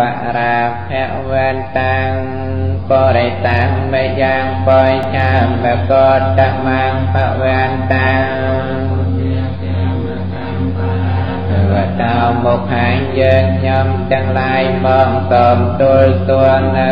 បរាភវន្តាំបរិតាំមយ៉ាងបយចាមកតមង្ភវន្តាំវតាមកហាញយើងខ្ញុំទាំងឡាយមកសូមទូលសួរនៅ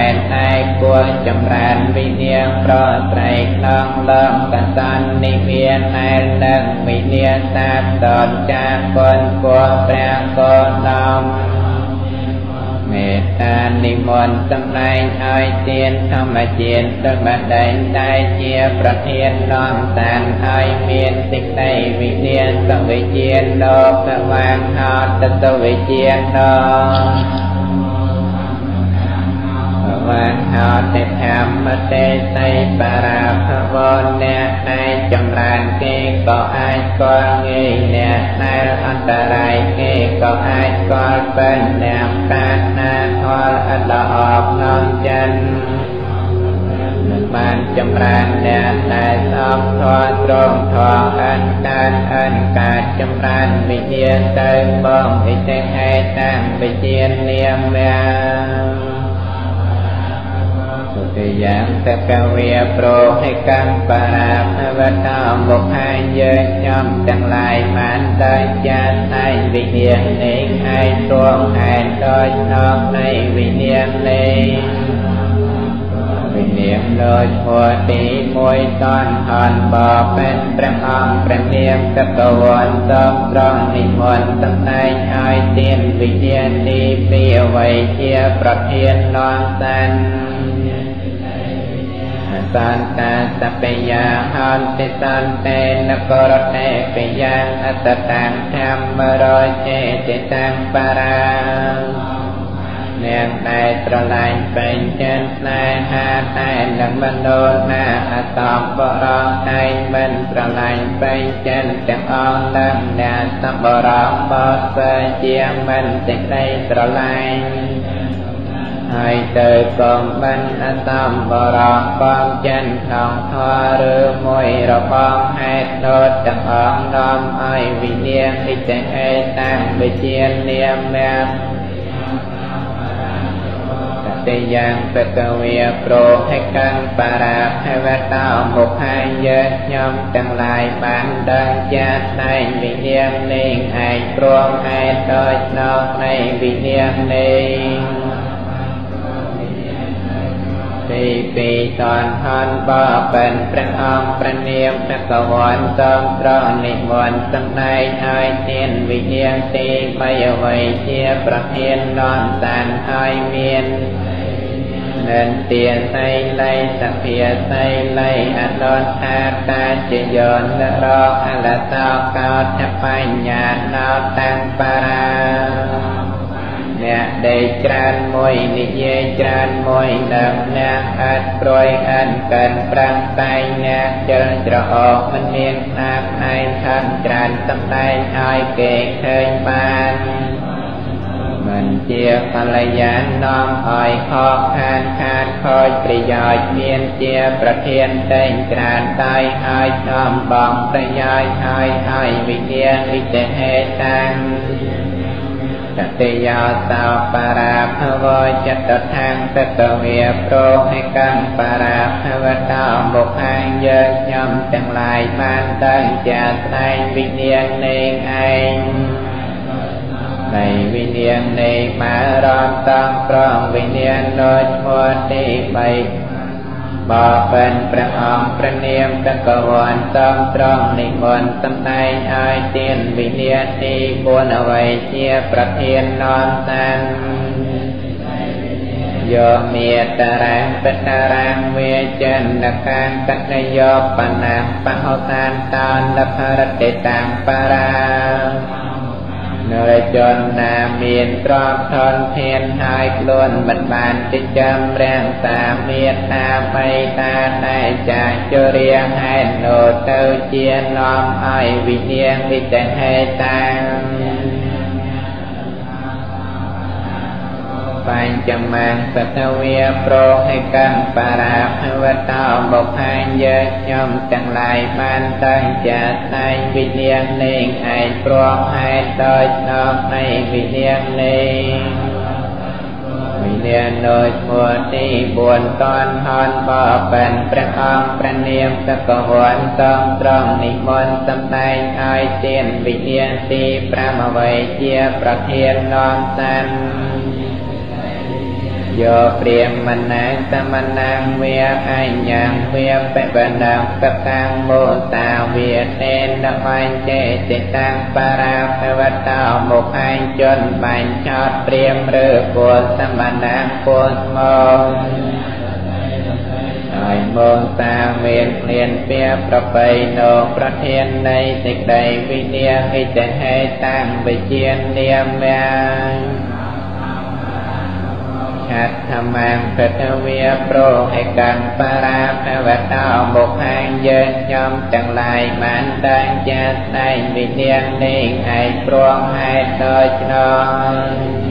ឯឯគួរចម្រើនវិញ្ញាណប្រត្រៃក្នុងលោកកសន្និមានណែលនឹងវិញ្ញាណតាតតចាគុណគួរព្រះកូនដំមេ ត្តានិមន្តសម្ដែងឲ្យទានធម្មជាតិដោយបដែងតែជាប្រធាននាំតានឲ្យមានសេចក្តីវិញ្ញាណសវិជាលោកសវាងហោតតវិជាដល់វាងហោតិធម្មទេសីបរាភវអ្នកដែលច ម្រើនគេក៏អាចស្គាល់ងាយអ្នកដែលអន្តរាយគេក៏អាចស្គាល់ពេញអ្នកកាតណាធលអត្តអបនំចិនបានចម្រើនអ្នកដែលស្អប់ធម៌ត្រង់ធម៌អនកានអនកាតចម្រើនវិញ្ញាណទៅបងវិទេហេតាំងវិជានាម ទយ៉ាងសកវាប្រហិកំបរាភវតមបុខាយើងខ្ញុំទាំងឡាយបានតែចាត់ឯងវិញ្ញាណនេះឯងទួងឯងដូចនំនៃវិញ្ញាណនេះវិញ្ញាណដូចហួទីមួយតនអនបពេនព្រះអង្គព្រះនាមសកវន្តតំត្រង់និមន្តតំណែងឲ្យទានវិញ្ញាណនេះពីអ្វីជាប្រធាននំសាន សន្តាសពយាហន្តិសន្តេនករតេពយ៉ាងអតតាំធម្មរចេតិតាំងបារាអ្នកដែលត្រឡាញ់ពេញចិត្តស្នេហាតែនឹងមនោណាអតំបរោតែមិនត្រឡាញ់ពេញចិត្តទាំងអស់នឹងអ្នកសម្បរោបោសេជាមិនសេចក្តីត្រឡាញ់ ហើយទៅកំបានអតំបរោបំចិនក្នុងធរឬមួយរបងហេតុដូចទាំងអង្គនាំឲ្យវិញ្ញាណិច្ចហេតុតាំងវិជានាមតិយ៉ាងបកវាប្រហិកម្មបរាភវតោមុខឯងយើងខ្ញុំទាំងឡាយបានដឹងចាត់តែងវិញ្ញាណនេះឯងព្រមឯងដោយស្នងនៃវិញ្ញាណនេះ ទីពីតនហនបเป็นព្រះអង្គព្រះនាមព្រះកវ័នសំត្រង់និមន្តសម្ដែងឲ្យទានវិញ្ញាណទីបីអ្វីជាប្រធាននាំតានឲ្យមាននិន្ទាសៃលៃសភាសៃលៃអនន្តអាតាជាយោនរកអលតោកោតបញ្ញាណោតាំងបារា អ្នកដេកច្រើនមួយនិយាយច្រើនមួយនឹងអ្នកអាចព្រួយអានកិនប្រាំងតែងអ្នកជិលច្រហោមិនមានស្នាបឯងខាងច្រើនសម្ដែងឲ្យគេឃើញបានមិនជាកល្យាននាំឲ្យខកខានខាតខូចប្រយោជន៍មានជាប្រធានតែងក្រានតែឲ្យនាំបងប្រយោជន៍ឲ្យឲ្យវិញ្ញាណវិទេហេតាំង តតិយោសោបរាភវចិត្តថាងតតវាប្រហិកម្មបរាភវតោមុខឯងយើងខ្ញុំទាំងឡាយបានដឹងចាស្ដែងវិញ្ញាណនេះឯងនៃវិញ្ញាណនៃមករំតំប្រងវិញ្ញាណដោយឈ្មោះទី3 បបិនព្រះអង្គព្រះនាមតកវ័នសំត្រង់និមន្តសម្ដែងឲ្យទានវិញ្ញាណទី4អ្វីជាប្រធាននំតានយោមេតរាំបតរាំវាចិនកាងកតយោបណាបហោសានតានលភរតិតាំបរា នៅជនណាមានទ្រព្យធនធានហើយខ្លួនមិនបានចិញ្ចឹមរាងសាមេត្តាបៃតាតែចាជរាហេតុនោះទៅជានាំឲ្យវិញ្ញាណវិតហេតា បញ្ចមាំសតវាប្រហិកម្មបរាភវតោបុផាញយើងខ្ញុំទាំងឡាយបានតែងចាត់តែងវិញ្ញាណនេះឯងព្រមហេតុដោយស្នងនៃវិញ្ញាណនេះដោយឈ្មោះទី4តនហនបបិនព្រះអង្គព្រះនាមសកវ័នសំត្រង់និមន្តសម្ដែងឲ្យទានវិញ្ញាណទី5អ្វីជាប្រធាននាំសាន យោព្រាមណាសមណាងវាអញ្ញងវាបបណាងកតាំងមោតាវាទេនបាញ់ចេតិតាំងបារាភវតោមុខឯងជន់បាញ់ចោតព្រាមឬពុទ្ធសមណាងពុទ្ធមកហើយមោតាមានព្រានពៀប្របីនោប្រធាននៃសេចក្តីវិញ្ញាហិតហេតាំងវិជានាមាឆាត់ធ ម្មងព្រឹទ្ធវាប្រហេកម្មបារាភវតោមុខហាងយើងខ្ញុំទាំងឡាយបានតែងចាត់តែងវិញ្ញាណនេះឯងព្រមហេតុដោយនោះ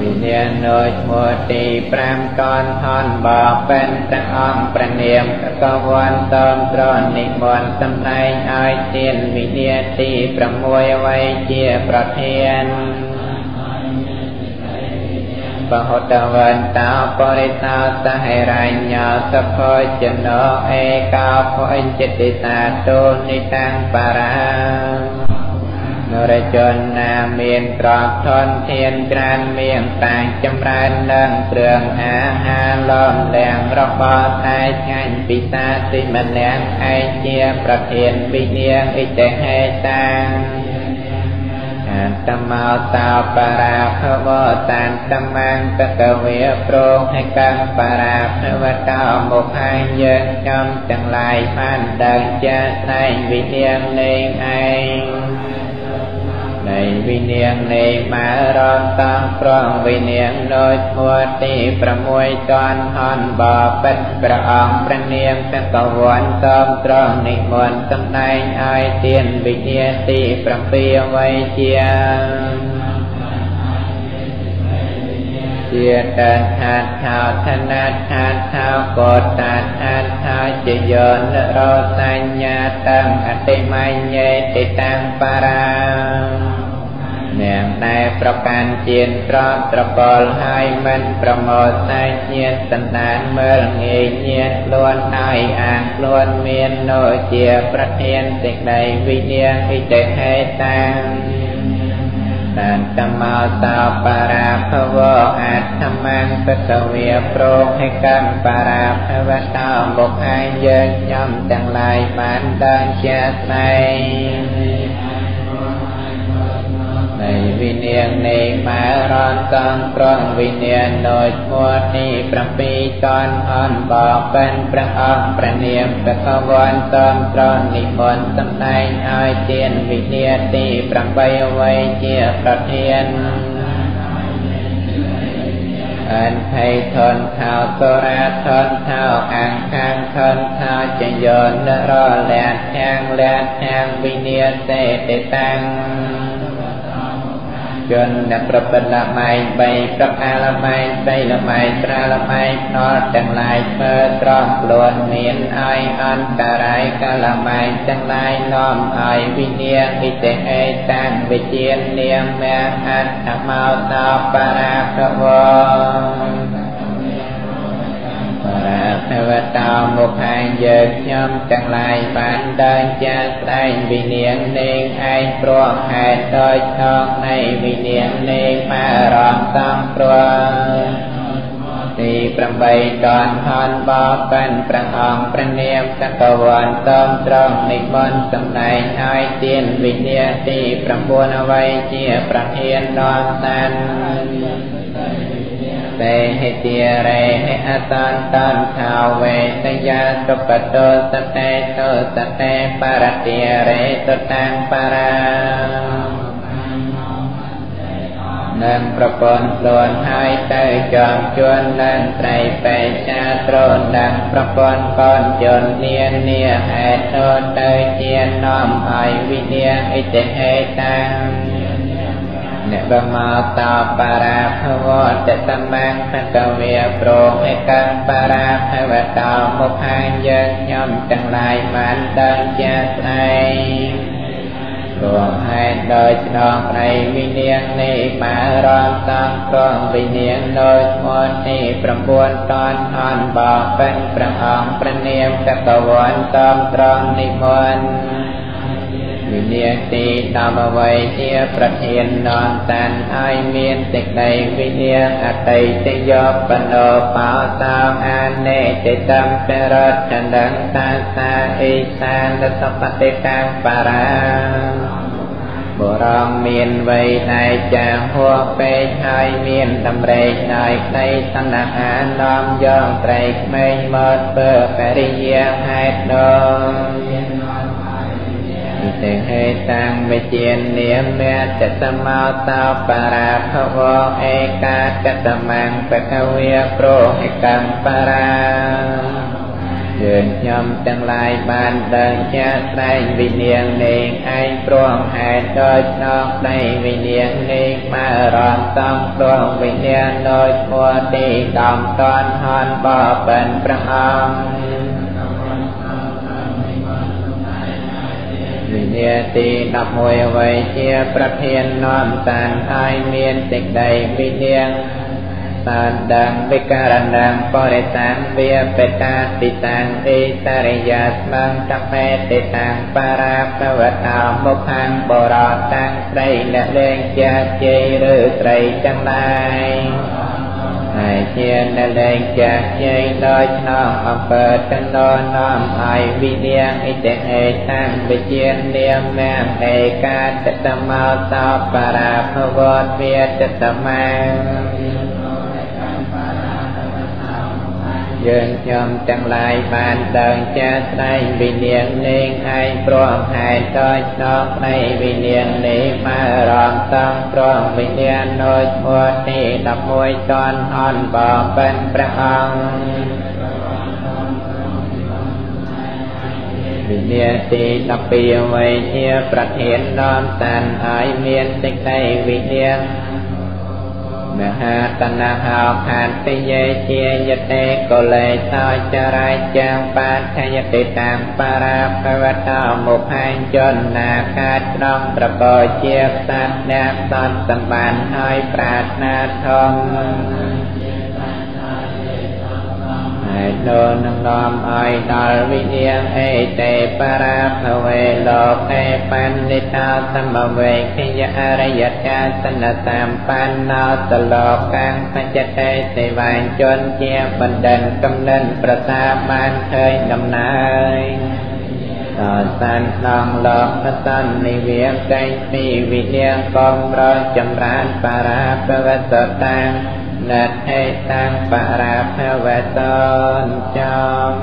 វិញ្ញាណដោយឈ្មោះទី5កនហនបបិនព្រះអង្គព្រះនាមកកវ័នតំត្រនិមន្តសម្ដែងឲ្យទានវិញ្ញាណទី6អ្វីជាប្រធាន បហតវន្តោបរិសោសហេរញ្ញោសភោចនោឯកោភអញ្ចិតិសាទុនិតាំងបារានរជនណាមានក្របធនធានក្រានមៀងតាំងចម្រើននឹងគ្រឿងអាហារលំទាំងរបស់តែឆ្ងាញ់ពិសាទិម្នាក់ឯងជាប្រធានវិញ្ញាណអិតហេតា តមោតោបរាភវតានតមាំកកវេប្រងហេកំបរាភវតោមុខឯងយើងខ្ញុំទាំងឡាយបានដឹងចាស់ស្ដែងវិញ្ញាណនៃឯងនៃ វិញ្ញាណនៃមករំតាំងប្រងវិញ្ញាណដោយឈ្មោះទី6តនហនបបិទ្ធព្រះអង្គព្រះនាមសកវ័នសំត្រង់និមន្តសម្ដែងឲ្យទានវិញ្ញាណទី7អ្វីជាជាតថាថាធនាថាថាកតតាថាថាជាយោនរសញ្ញាតាំងអតិមញ្ញេតិតាំងបារា នាងដែលប្រកាន់ជាត្រកត្រកលហើយមិនប្រមោទតែញាតសន្តានមើលងាយញាតខ្លួនហើយអាងខ្លួនមាននោជាប្រធានសេចក្តីវិញ្ញាណិតិហេតាតានតមោតោបរាភវអត្ថមង្កតវាប្រងឲ្យកម្មបរាភវតោមុខឯងយើងខ្ញុំទាំងឡាយបានដល់ជាស្ដែង នៃវិញ្ញាណនៃម៉ែរនកំប្រងវិញ្ញាណដោយឈ្មោះទី7តនអនបបិនព្រះអង្គព្រះនាមព្រះកវ័នតំត្រនិមន្តសម្ដែងឲ្យទានវិញ្ញាណទី8អ្វីជាប្រធានអនភ័យធនថាសរាធនថាអង្គខាងធនថាចយោនរលាតខាងលាតខាងវិញ្ញាណទេតតាំង ជនអ្នកប្រពន្ធលម៉ែងបីប្រកាលម៉ែងបីលម៉ែងប្រាលម៉ែងផ្នល់ទាំងឡាយធ្វើត្រង់ខ្លួនមានឲ្យអន្តរាយកាលម៉ែងទាំងឡាយនាំឲ្យវិញ្ញាណិតិហេតាំងវិជានាមមេអត្ថមោតោបរាកវ រាភវតោមុខឯងយើងខ្ញុំទាំងឡាយបានដើរចាស្ដែងវិញ្ញាណនៃឯងព្រោះហេតុដោយឆោកនៃវិញ្ញាណនៃបារម្ភសំព្រោះទី8តនហនបបិនព្រះអង្គព្រះនាមសកវ័នតំត្រង់និមន្តសម្ដែងឲ្យទានវិញ្ញាណទី9អ្វីជាប្រធានដល់តាន សេហិតិរេហិអតន្តន្ថាវេតយាទុបតោសតេតោសតេបរតិរេតតាំងបរានឹងប្រពន្ធខ្លួនហើយទៅចំជួននឹងត្រីបេចាត្រនឹងប្រពន្ធកូនជន់នានាហេតុទៅជានាំឲ្យវិញ្ញាអិតិហេតាំង នវមោតោបរាភវតតំមាំសន្តវាប្រមេកំបរាភវតោមុខានយើងខ្ញុំទាំងឡាយបានដឹងជាស្ដីព្រមហេតុដោយស្ដងប្រៃវិនាងនេះបើរំសំគ្រងវិនាងដោយស្មត់នេះ9តនអនបបិញព្រះអង្គព្រះនាមសកវន្តតំត្រង់និមន្ត វិញ្ញាណទីតាមអ្វីជាប្រធានននតានឲ្យមានសេចក្តីវិញ្ញាណអតីតយកបណ្ដោបោតាអានេតិតំពរតចន្ទងតាសាអេសានសពតិកាំបារាបុរងមានវ័យតែចាស់ហួពេកហើយមានតម្រេកដោយក្តីសណ្ដាអានដំយ៉ាងត្រីក្មេងមកធ្វើបរិយាហេតុដល់ ទេហេតាំងវិជានាមេតសមោតោបរាភវអេកាកតមង្បកវិប្រោហិកំបរាយើងខ្ញុំទាំងឡាយបានដឹងជាស្រែងវិញ្ញាណនេះឯងព្រមហេតុដោយស្នងនៃវិញ្ញាណនេះមករំតំព្រមវិញ្ញាណដោយឈ្មោះទីដំតនហនបបិនព្រះអង្គ វិញ្ញាទី11អ្វីជាប្រធាននាំតានឲ្យមានសេចក្តីវិញ្ញាណសានដងវិការណងបរិសានវាបេតាតិតាំងអេសរិយាស្មងតពេតិតាំងបារាភវតោមុខាំបរតាំងស្រីអ្នកលេងជាជ័យឬស្រីទាំងឡាយ ហើយជាអ្នកលែងចាស់ជ័យដោយឆ្នងអំពើទាំងនោះនាំឲ្យវិញ្ញាណអិតេអេតាំងវិជានាមនាមឯកាតតមោតោបរាភវតវាតតមា យើងខ្ញុំទាំងឡាយបានដឹងចាស្ដែងវិញ្ញាណនេះឯងព្រមហេតុដោយស្នងនៃវិញ្ញាណនេះមករំតំព្រមវិញ្ញាណដោយឈ្មោះទី11តនអនបំពេញព្រះអង្គវិញ្ញាណទី12អ្វីជាប្រធាននាំតានឲ្យមានសេចក្តីវិញ្ញាណ មហាតណ្ហោខានតិយេជាយតេកុលេសោចរាចាងបាថយតិតាមបារាភវតោមុខែងចនណាខាតត្រង់ប្រកោជាសត្វអ្នកសន្សម្បានហើយប្រាថ្នាធំហើ យដូននឹងនាំឲ្យដល់វិញ្ញាណអេតេបរាភវេលោកេបណ្ឌិតាសមវេខយអរិយកាសនសម្បណ្ណោតលោកកាំងបច្ចតេសេវាញជនជាបណ្ឌិតកំណិនប្រសាបានឃើញដំណើរតសានក្នុងលោកសសន្និវាកៃពីវិញ្ញាណកំរចម្រើនបារាបវតតាំង ណដ្ឋេតាំងបរាភវតនចំ